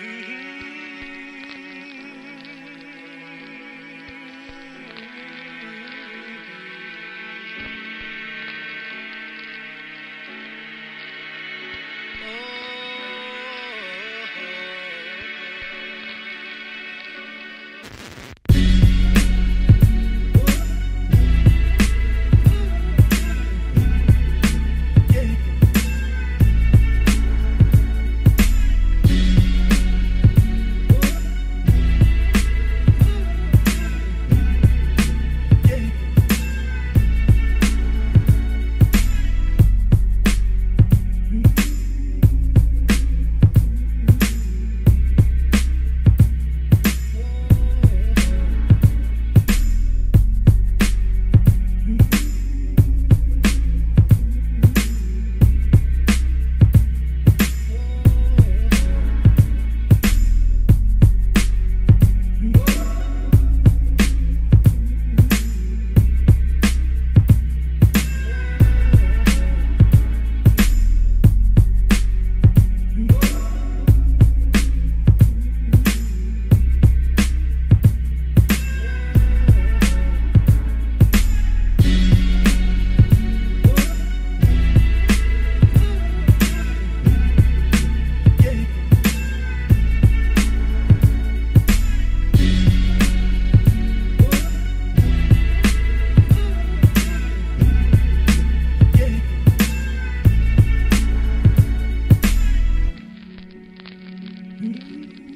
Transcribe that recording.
Mm-hmm. Mm-hmm.